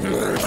Ugh.